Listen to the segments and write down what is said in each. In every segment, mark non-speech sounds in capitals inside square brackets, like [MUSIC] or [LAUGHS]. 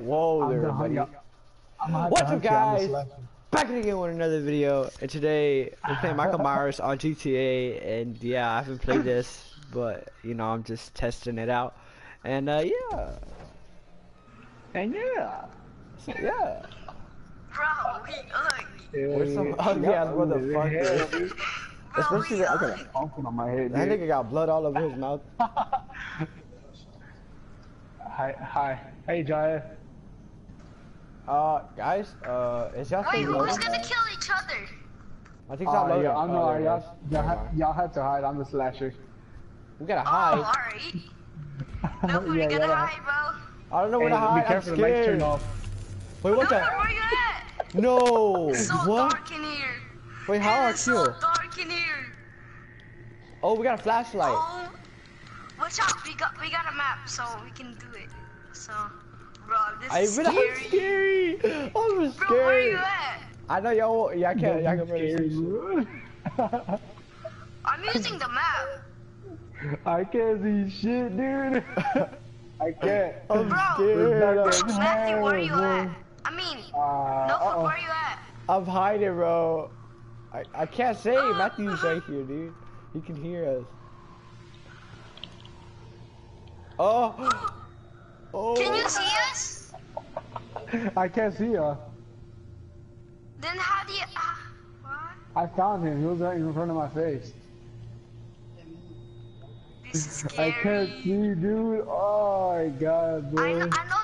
Whoa there, buddy. What's up, guys? Back again with another video, and today we're playing Michael [LAUGHS] Myers on GTA, and yeah, I haven't played this, but you know, I'm just testing it out, and uh, yeah, and yeah, so, yeah. Bro, we ugly. We're some ugly ass motherfuckers. Especially the, I got a [LAUGHS] pumpkin on my head, that dude. nigga got blood all over his mouth. [LAUGHS] Hi, hi. Hey, Jaya. Uh, guys, uh, is y'all Wait, who's gonna kill each other? I think it's not Uh, loading. yeah, I'm Oh, not, there y'all, is. y'all, Never ha- mind. y'all have to hide. I'm the slasher. We gotta hide. Oh, hide. alright. [LAUGHS] Nobody yeah, gonna yeah. hide, bro. I don't know where Hey, to hide. be I'm careful, the lights scared. turn off. Wait, what Nobody, the? where you at? No. It's so what? dark in here. Wait, how are It's so you? dark in here. Oh, we got a flashlight. Oh, watch out. We got we got a map, so we can do it. So, bro, this I is but I'm scary. scary. I'm Bro, where you at? I know y'all. Y'all can't. Y'all can Don't really be see. scared, [LAUGHS] I'm using the map. I can't see shit, dude. [LAUGHS] I can't. I'm Bro, scared. bro, I'm, Matthew, where you at? I mean, Uh, no, uh-oh. where you at? I'm hiding, bro. I, I can't say. Uh, Matthew's right here, dude. He can hear us. Oh. [GASPS] Oh. Can you see us? [LAUGHS] I can't see ya. Then how do you? Uh, what? I found him. He was right in front of my face. This is [LAUGHS] I can't see, dude. Oh my god, bro. kn- I know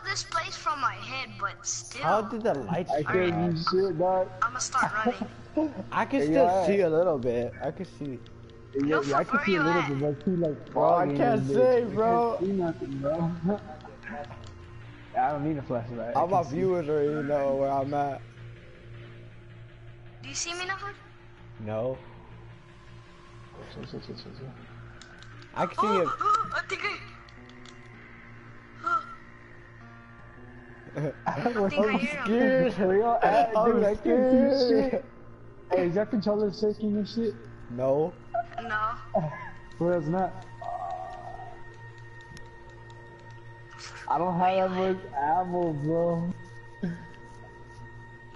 from my head, but still, How did the lights? I turn can't off? see shit, dog. I'm gonna start [LAUGHS] running. I can Yeah. still see a little bit. I can see. Yeah, No, yeah, I can see a little eh? bit, but I see like Bro, I in can't this see, bro. I can't see nothing, bro. [LAUGHS] I don't need a flashlight. I All my can see. viewers already know where I'm at. Do you see me, nothing? No. Chill. I can see it. Oh, I think I. [LAUGHS] I'm think I hear scared. Where y'all I'm dude? I can't see scared. shit. Hey, is that controller shaking and shit? No. No. [LAUGHS] Where it's not? I don't have that much ammo, bro.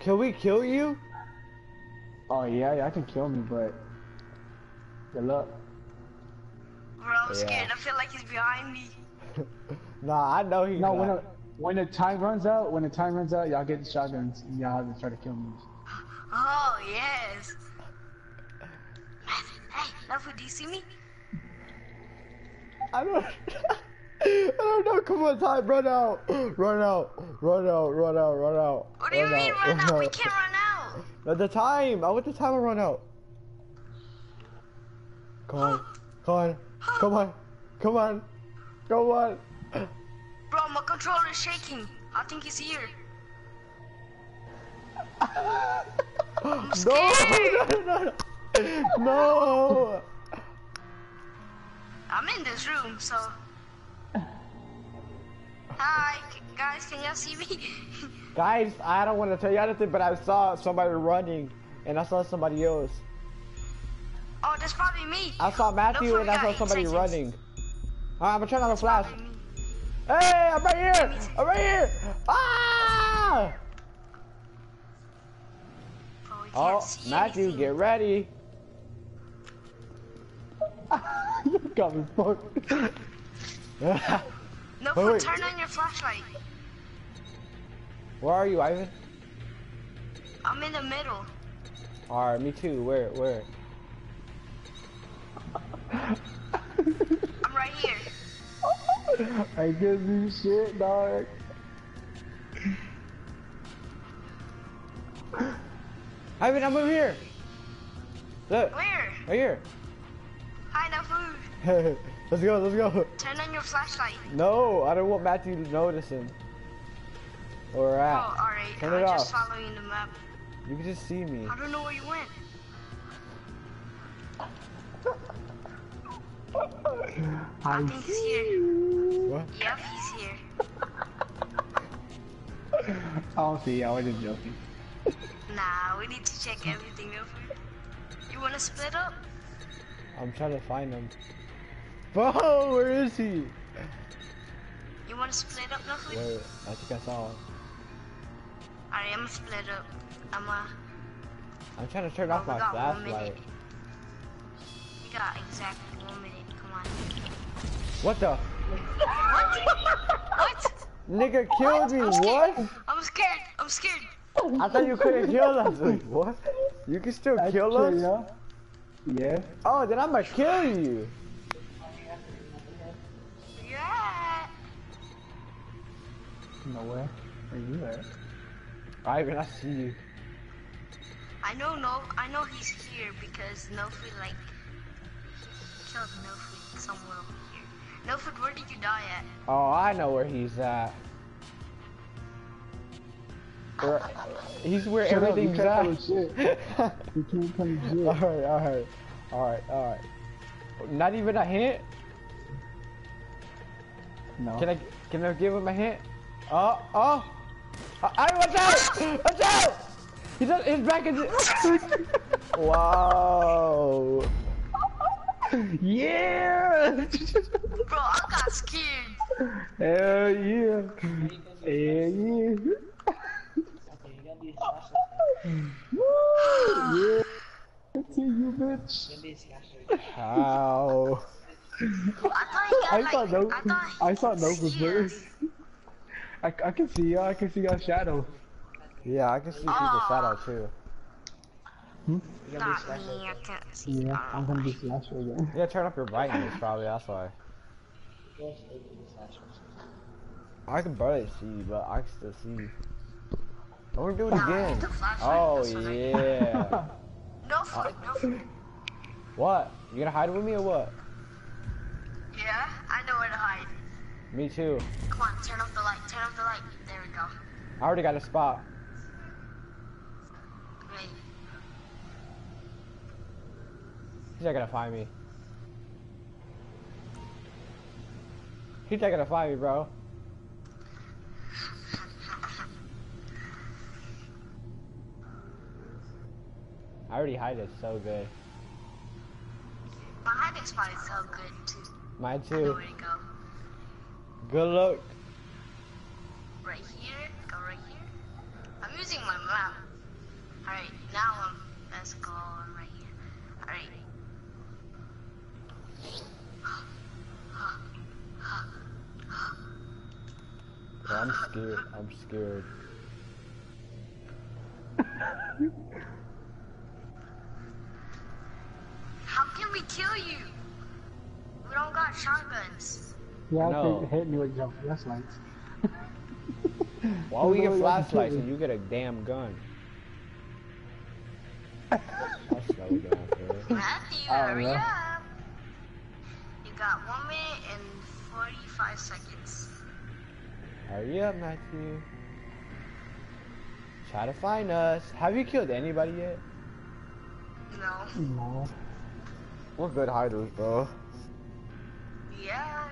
Can we kill you? Oh yeah, yeah, I can kill me, but good luck. Bro, I'm Yeah. scared. I feel like he's behind me. [LAUGHS] Nah, I know he's No, not. When the, time runs out, when the time runs out, y'all get the shotguns and y'all have to try to kill me. Oh yes. Hey, Nuffy, do you see me? I don't. [LAUGHS] I don't know. Come on, time. Run out. Run out. Run out. Run out. Run out. What do you run mean out, run out? We [LAUGHS] can't run out. At the time. I want the timer run out. [GASPS] Come on. Come on. Come on. Come on. Come on. My controller is shaking. I think he's here. [LAUGHS] I'm No, scared. no, no, no. No. I'm in this room, so. Hi, guys, can y'all see me? [LAUGHS] Guys, I don't want to tell you anything, but I saw somebody running, and I saw somebody else. oh, that's probably me. I saw Matthew, and I saw somebody seconds. running. Alright, I'm gonna turn on the flash. Hey, I'm right here! I'm right here! Ah! Bro, we can't Oh, Matthew, get ready. [LAUGHS] you got me fucked. No, Oh, turn on your flashlight. Where are you, Ivan? I'm in the middle. Alright, me too. Where? Where? I'm right here. I can see shit, dog. Ivan, I'm over here. Look, Where? right here. Hi, no food. [LAUGHS] let's go, let's go. Turn on your flashlight. No, I don't want Matthew to notice him. Where we're Oh, at. alright. Turn I'm it just off. following the map. You can just see me. I don't know where you went. [LAUGHS] I think he's here. What? Yep, he's here. I [LAUGHS] don't oh, see. I was just joking. [LAUGHS] Nah, we need to check everything over. You wanna split up? I'm trying to find him. Bro, where is he? You wanna split up, Nuffy? Wait, I think I saw him. Alright, I'ma split up. I'ma. Uh, I'm trying to turn Oh, off my got flashlight. We got exactly one minute. Come on. What the? What? what? Nigga killed me, I'm what? I'm scared. I'm scared. I thought you couldn't kill us. Like, what? You can still That's kill us? Yeah. Yeah. Oh, then I'ma kill you. Yeah. No way. Where you at? Ivan, I see you. I know. No. I know he's here because Nofi like killed Nofi somewhere over where did you die at? Oh, I know where he's at. Where- he's where Shut up, you everything's can't at. tell us [LAUGHS] You can't come [LAUGHS] to All jail. right, all right, all right, all right. Not even a hint. No. Can I can I give him a hint? Oh, oh! I watch out! Watch out! He's he's back in. [LAUGHS] wow! Yeah! Bro, I got scared. Hell yeah. Hell yeah. Woo! Yeah. See you, bitch. How? I thought he got I like. saw no. I thought he I saw no was before. here. I, I can see y'all. I can see y'all shadow. Yeah, I can see people's shadow too. Not me. I can't see. Yeah, I'm gonna be slasher again. Yeah, turn up your brightness probably. That's why. I can barely see, but I can still see. Don't do it Nah, again. Oh that's what I- yeah. No food. No food. what? You gonna hide with me or what? Yeah, I know where to hide. Me too. Come on, turn off the light. Turn off the light. There we go. I already got a spot. Wait. He's not gonna find me. He's not gonna find me, bro. I already hide it so good. My hiding spot is so good too. Mine too. to go. Good luck. Right here. Go right here. I'm using my map. Alright, now um, let's go right here. Alright. Bro, I'm scared. I'm scared. How can we kill you? We don't got shotguns. Yeah, I No. think hit me with jump flashlights. Why we get no way I can flashlights and you. you get a damn gun? I'll slow down, bro. Matthew, I don't hurry know. up. You got one minute and 45 seconds. Hurry up, Matthew. Try to find us. Have you killed anybody yet? No. No. We're good hiders, bro. Yeah.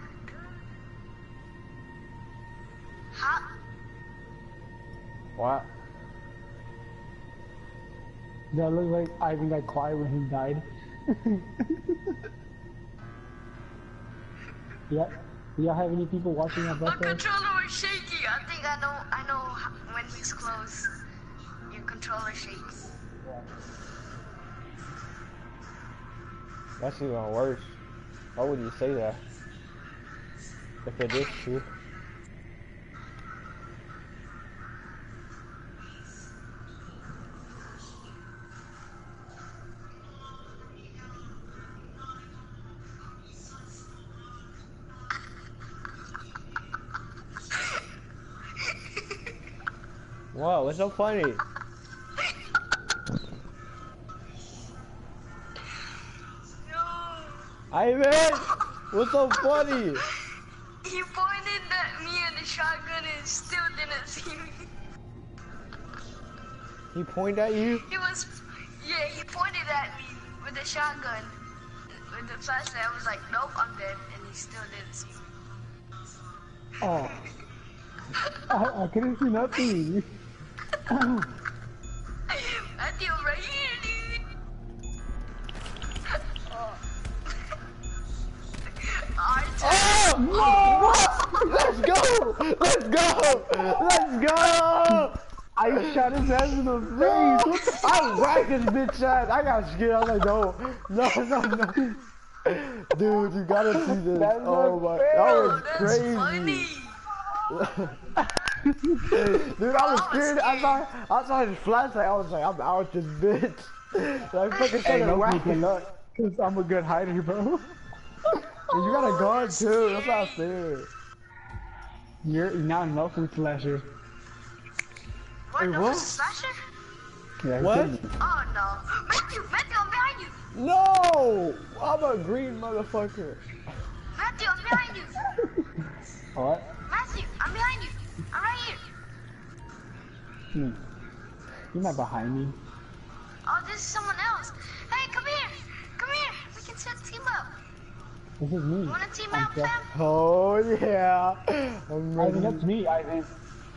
How? What? That looked like Ivan got quiet when he died. [LAUGHS] yeah. Do y'all have any people watching our My controller was shaky. I think I know. I know when he's close. Your controller shakes. That's even worse. Why would you say that? If it is true. What's so funny? No. Ivan! What's so funny? He pointed at me and the shotgun and still didn't see me. He pointed at you? He was, yeah, he pointed at me with the shotgun. With the flashlight, I was like, nope, I'm dead. And he still didn't see me. Oh. [LAUGHS] I, I couldn't see nothing. Let's go! Let's go! Let's go! I shot his ass in the face! I was whacked this bitch ass! I got scared, I was like, no, no, no, no. [LAUGHS] Dude, you gotta see this. Oh my, fair. that was crazy. [LAUGHS] Dude, I was scared. I saw, I saw his flashlight. I was like, I'm out this bitch. [LAUGHS] So I fucking Hey, started no whacking. freaking luck. Cause I'm a good hider, bro. [LAUGHS] And you got a gun too. That's not fair. You're not no food slasher. What, Hey, no what? slasher? Yeah, What? Oh no. Matthew, Matthew, I'm behind you. No, I'm a green motherfucker. Matthew, I'm behind you. [LAUGHS] What? Matthew, I'm behind you. I'm right here. Hmm. You're not behind me. Oh, this is someone else. Hey, come here. Come here. We can set team up. This is me. You want to team I'm up, fam? Oh yeah. I'm Ivan, ready. that's me, Ivan.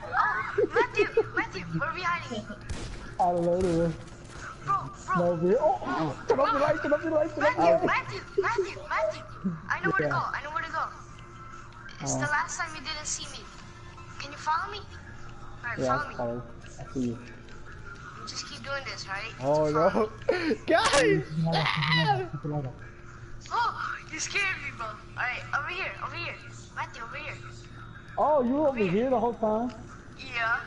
Oh, Matthew, Matthew, where are we hiding? I don't know this. Bro, bro. No, we oh, oh, turn off the lights, turn off the lights, turn off the Matthew, lights. Matthew, Matthew, Matthew. I know where to go. I know where to go. It's the Oh. last time you didn't see me. Can you follow me? Alright, Yeah, follow me. follow. I see. Just keep doing this, right? Oh no, [LAUGHS] guys! Oh, you scared me, bro. Alright, over here, over here. Matthew, over here. Oh, you were over here the whole time? Yeah.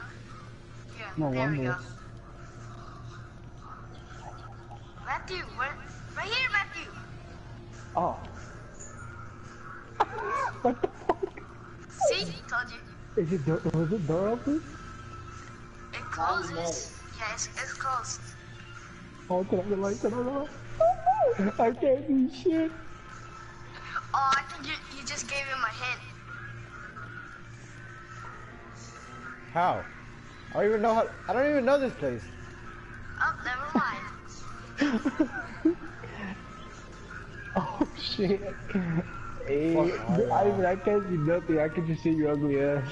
Yeah, No there we wonder. go. Matthew, where? Right here, Matthew. Oh. [LAUGHS] what the fuck? See? Told you. Is it door, was it door open? It closes. Yeah, it's, it's closed. Oh, the lights, turn off the lights. I can't do shit. Oh, I think you, you just gave him a hint. How? I don't even know how. I don't even know this place. Oh, never mind. Oh shit. [LAUGHS] Hey, Fuck, I, yeah. I can't see nothing. I can just see your ugly ass.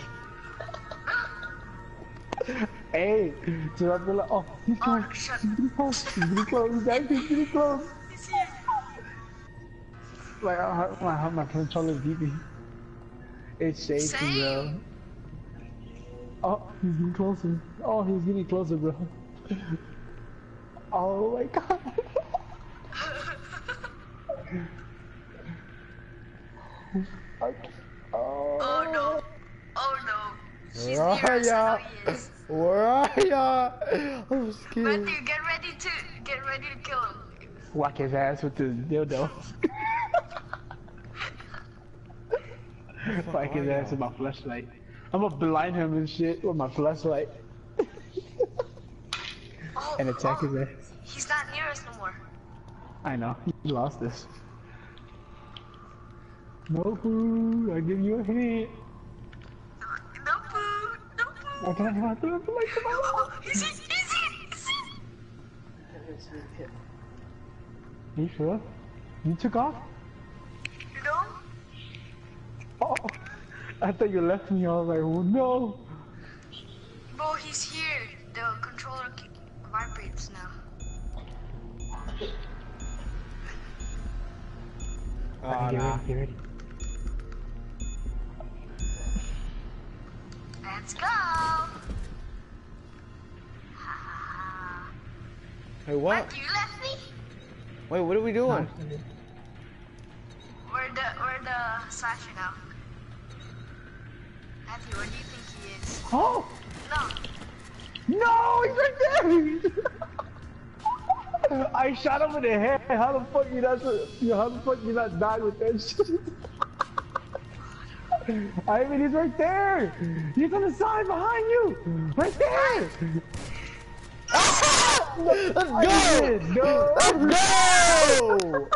Hey, off the light. Oh, he's Oh, coming. He's getting close. He's getting close. He's getting close. He's here. Like, I have my, my controller's beeping. It's shaky, bro. Oh, he's getting closer. Oh, he's getting closer, bro. Oh my god. [LAUGHS] [LAUGHS] okay. Oh Oh, no. Oh no. Oh, Where are ya? know he is. Where are ya? I'm scared. Matthew, get ready to get ready to kill him. Whack his ass with the dildo. [LAUGHS] Whack his ass with my flashlight. I'm gonna blind him and shit with my flashlight Oh, and attack oh, his ass. He's not near us no more. I know, he lost this. No food, I give you a hint. No food. No food. Oh, come on, come on, come on, come on, come on. He's here. He's here. He's. You sure? You took off? You know? Oh, I thought you left me. I was like, oh no. Bro, he's here. The controller vibrates now. Oh, get ready, get ready. Let's go. Hey, what? Matthew, you left me? Wait, what are we doing? We're the we're the slasher now. Matthew, where do you think he is? Oh! No. No, he's right there! [LAUGHS] I shot him in the head. How the fuck you not? You how the fuck you not die with that shit? [LAUGHS] I mean, he's right there. He's on the side behind you, right there. Let's I go! did, no. Let's go!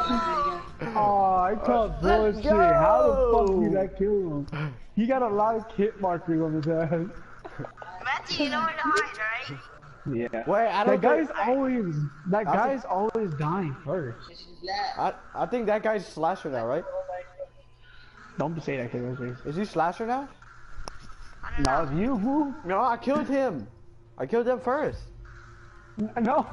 No. Oh, I called Let's bullshit. How the fuck go. did I kill him? He got a lot of hit markers on his ass. Matthew, you know where to hide, right? Yeah. Wait, I don't That guy's think, always that I guy's always dying first. I, I think that guy's slasher now, right? Don't say that, kid. Is he slasher now? Don't No, know. it's you, who? No, I killed him. I killed him first. No.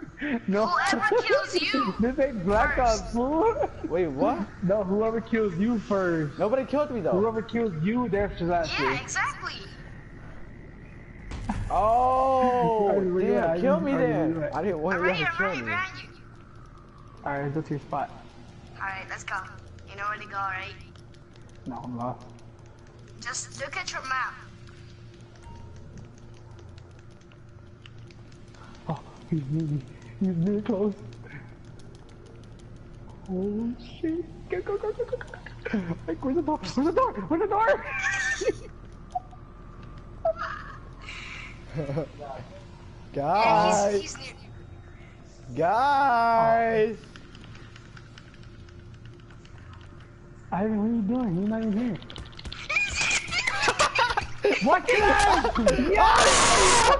[LAUGHS] no. Whoever kills you. [LAUGHS] this ain't Black first. Ops, fool. Wait, what? No, whoever kills you first. Nobody killed me though. Whoever kills you, they're disaster. Yeah, exactly. Oh, [LAUGHS] damn, are kill me then. right? I didn't want I'm you right to here, I'm kill right here me. behind you. Alright, go to your spot. Alright, let's go. You know where to go, right? No, I'm lost. Just look at your map. Oh, he's really, he's really close. Oh shit. Go, go, go, go, go, go. Like, where's the door? Where's the door? Where's the door? Yeah, [LAUGHS] guys, he's, he's near. guys. Ivan, what are you doing? He's not even here. [LAUGHS] What the Yes!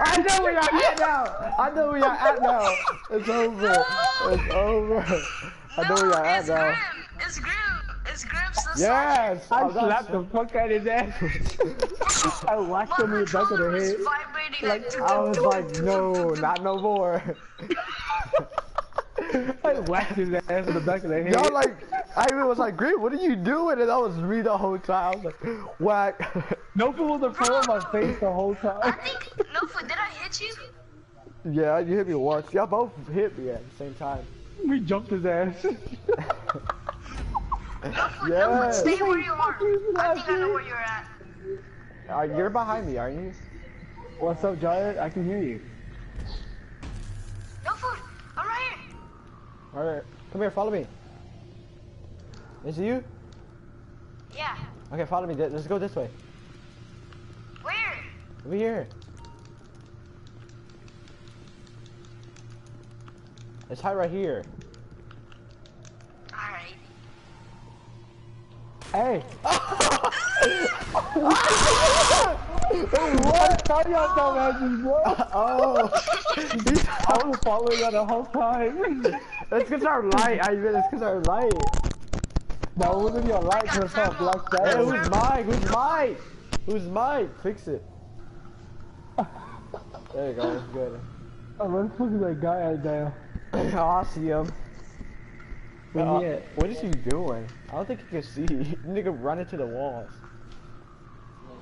I know where you're at now. I know where you're at now. It's over. It's over. I know where you're at it's now. Grim. It's Grim. It's Grim. So Yes. I I'm slapped the fuck out of his ass. I whacked him in the back of the head. vibrating like, I was like, no, not no more. [LAUGHS] [LAUGHS] I whacked his ass in the back of the head. Y'all like, I even was like, Green, what are you doing? And I was me the whole time. I was like, whack. [LAUGHS] no fool was in front of my face the whole time. I think, no, did I hit you? yeah, you hit me once. Y'all both hit me at the same time. We jumped his ass. [LAUGHS] No, foot, no, Yeah. stay where you are. I think I know where you're at. Uh, you're behind me, aren't you? What's up, Jared? I can hear you. Alright, come here, follow me. Is it you? Yeah. Okay, follow me. Let's go this way. Where? Over here. Let's hide right here. Alright. Hey! [LAUGHS] [LAUGHS] what? How y'all dumbasses, bro? Oh, [LAUGHS] I was following you the whole time. That's because our light. I mean, it's because our light. that wasn't your light, got cause I saw a purple. Hey, who's mine? Who's mine? Who's mine? Fix it. There you go. That's good. Oh, where the fuck is that guy out there? oh, [LAUGHS] I see him. Where Uh, he at? what is he doing? I don't think he can see. [LAUGHS] Nigga run into the walls. What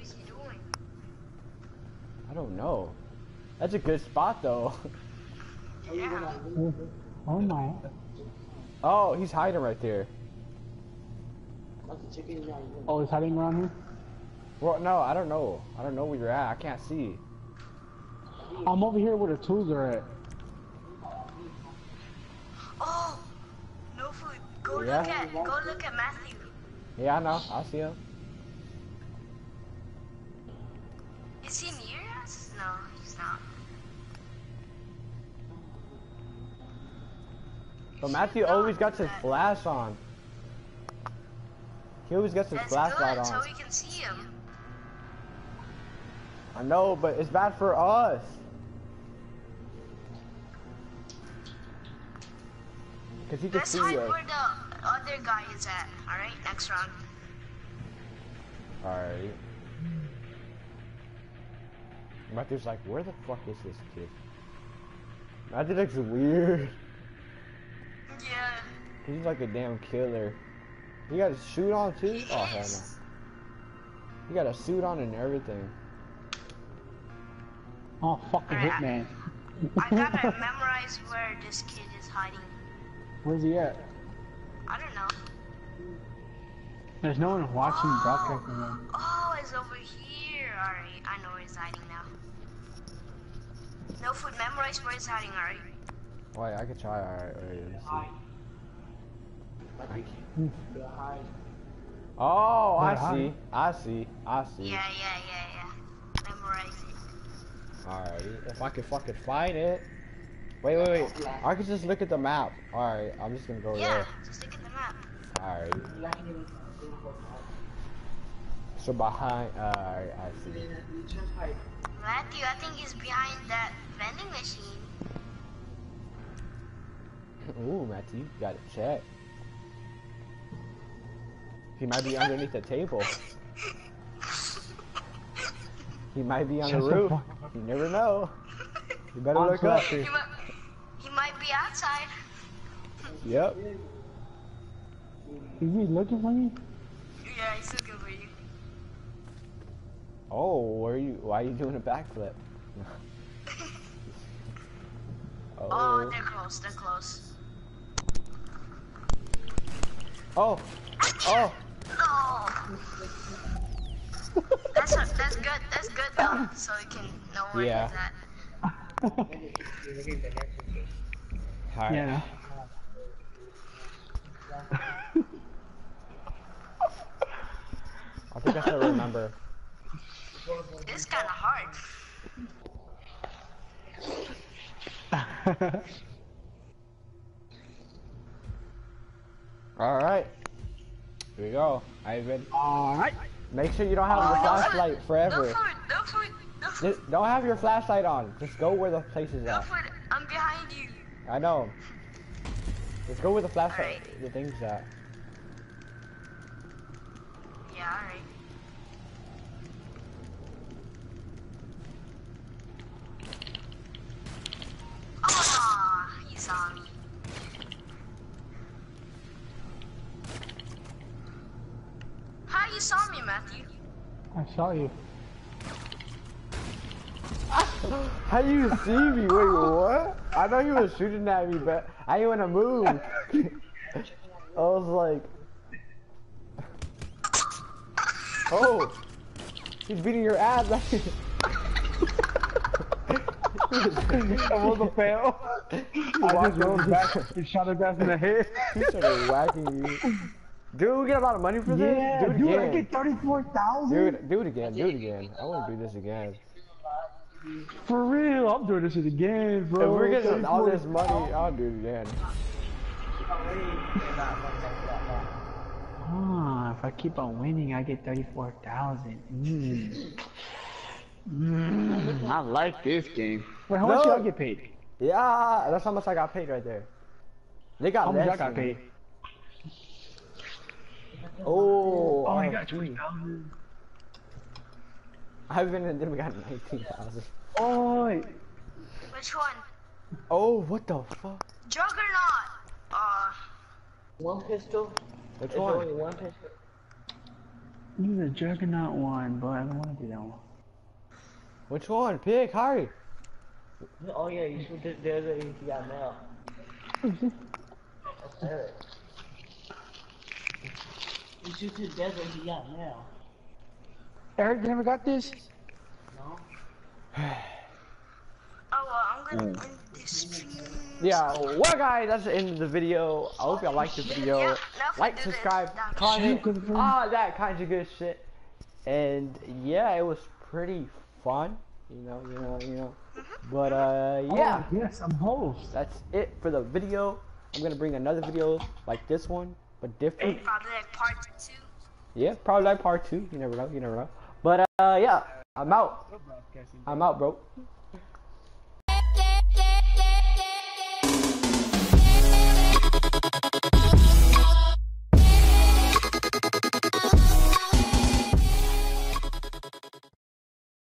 is he doing? I don't know. That's a good spot though. [LAUGHS] Yeah. Oh my. Oh, he's hiding right there. Oh, he's hiding around here? Well, no, I don't know. I don't know where you're at. I can't see. I'm over here where the tools are at. Oh! No food. Go Yeah? look at, go look at Matthew. Yeah, I know. I see him. Is he near us? No, he's not. But Matthew always got his flash on. He always gets his That's flashlight good, so on. we can see him. I know, but it's bad for us. Cause he can Let's see hide where the other guy is at. Alright, next round. Alright. Matthew's like, where the fuck is this kid? Matthew looks weird. Yeah. He's like a damn killer. He got a suit on too? He Oh hell no. is. He got a suit on and everything. Oh, fucking Alright. hitman. I gotta memorize where this kid is hiding. Where's he at? I don't know. There's no one watching oh. broadcasting him. Oh, it's over here. Alright, I know where he's hiding now. No food, memorize where he's hiding, alright? Wait, I could try. Alright, wait, let me see. Oh, I see. I see. I see. Yeah, yeah, yeah, yeah. Memorize it. Alright, if I could fucking find it. Wait, wait, wait. I could just look at the map. Alright, I'm just gonna go Yeah, just look at the map. there. Alright. So behind. Alright, I see. Matthew, I think he's behind that vending machine. Ooh, Matthew, you got it checked. He might be underneath the table. He might be on Shut the the roof. fuck You never know. You better look up. He might, he might be outside. Yep. Is he looking for me? Yeah, he's looking for you. Oh, where are you? Why are you doing a backflip? [LAUGHS] [LAUGHS] Oh, they're close. They're close. Oh. Oh. Oh. that's a, that's good. That's good though. So you can know where Yeah. he's at. Alright. Yeah. I think I still remember. It's kind of hard. [LAUGHS] Alright. Here we go. Ivan. Alright. Make sure you don't have the Oh, no flashlight foot. forever. No foot. No foot. No foot. Just don't have your flashlight on. Just go where the place is No at. foot. I'm behind you. I know. Just go where the flashlight, Alright. the thing's at. Yeah, alright. Ah, he saw me. How you saw me, Matthew? I saw you. How do you see me? Wait, what? I know you was shooting at me, but I didn't want to move. I was like, oh, he's beating your ass. [LAUGHS] That was a fail. I just rolled back and shot his ass in the head. [LAUGHS] he started whacking you. Dude, we get a lot of money for this? Yeah, do it dude, I get 34,000. Dude, do it again, do it again. I want to do this again. For real, I'm doing this shit again, bro. If we're getting all this money, I'll do it again. Ah, if I keep on winning, I get 34,000. Mm. Mm, I like this game. Wait, how much No. y'all get paid? Yeah, that's how much I got paid right there. They got How much less y'all got than paid? Oh, Oh, I RFG. got 20,000. I've been in there, we got 19,000. Oh. Which one? Oh, what the fuck? Juggernaut. Uh, One pistol. Which It's one? only one pistol. this is a Juggernaut one, but I don't want to do that one. Which one? Pick, hurry. Oh yeah, you shoot the desert if you got mail. [LAUGHS] That's it. You shoot the desert if you got mail. Eric, you never got this? No? [SIGHS] oh well, I'm gonna end this stream. Yeah, well guys, that's the end of the video. I hope y'all liked the video. Yeah, now Like, subscribe, that- comment, Shit, all that kind of good shit. And yeah, it was pretty fun. You know, you know, you know. But uh, yeah, Oh, yes, I'm host. that's it for the video. I'm gonna bring another video like this one, but different. Probably like part two. Yeah, probably like part two. You never know. You never know. But uh, yeah, I'm out. I'm out, bro.